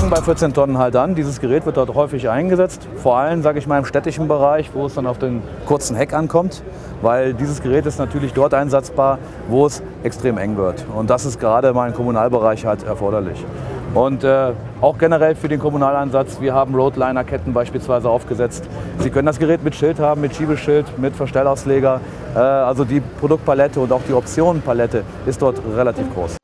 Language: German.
fangen bei 14 Tonnen halt an. Dieses Gerät wird dort häufig eingesetzt, vor allem, sage ich mal, im städtischen Bereich, wo es dann auf den kurzen Heck ankommt, weil dieses Gerät ist natürlich dort einsatzbar, wo es extrem eng wird. Und das ist gerade mal im Kommunalbereich halt erforderlich. Und äh, auch generell für den Kommunaleinsatz, wir haben Roadliner-Ketten beispielsweise aufgesetzt. Sie können das Gerät mit Schild haben, mit Schiebeschild, mit Verstellausleger. Äh, also die Produktpalette und auch die Optionenpalette ist dort relativ groß.